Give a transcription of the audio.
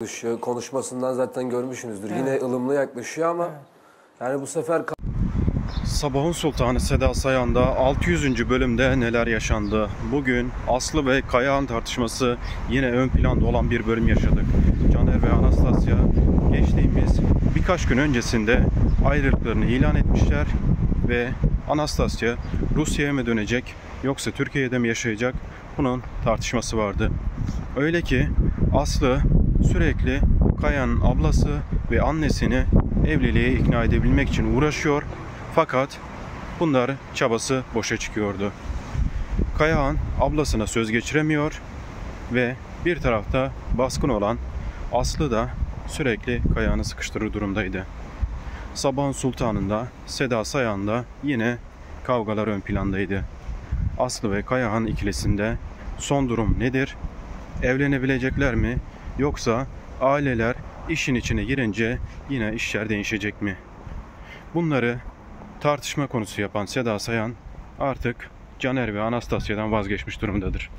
yaklaşıyor. Konuşmasından zaten görmüşsünüzdür. Yine ılımlı yaklaşıyor ama yani bu sefer Sabahın Sultanı Seda Sayan'da 600. bölümde neler yaşandı? Bugün Aslı ve Kayağan tartışması yine ön planda olan bir bölüm yaşadık. Caner ve Anastasya geçtiğimiz birkaç gün öncesinde ayrılıklarını ilan etmişler ve Anastasya Rusya'ya mı dönecek yoksa Türkiye'de mi yaşayacak? Bunun tartışması vardı. Öyle ki Aslı sürekli Kaya'nın ablası ve annesini evliliğe ikna edebilmek için uğraşıyor. Fakat bunlar çabası boşa çıkıyordu. Kayahan ablasına söz geçiremiyor ve bir tarafta baskın olan Aslı da sürekli Kayahan'ı sıkıştırır durumdaydı. Sabahın Sultanı'nda Seda Sayan'da yine kavgalar ön plandaydı. Aslı ve Kayahan ikilisinde son durum nedir? Evlenebilecekler mi? Yoksa aileler işin içine girince yine işler değişecek mi? Bunları tartışma konusu yapan Seda Sayan artık Caner ve Anastasya'dan vazgeçmiş durumdadır.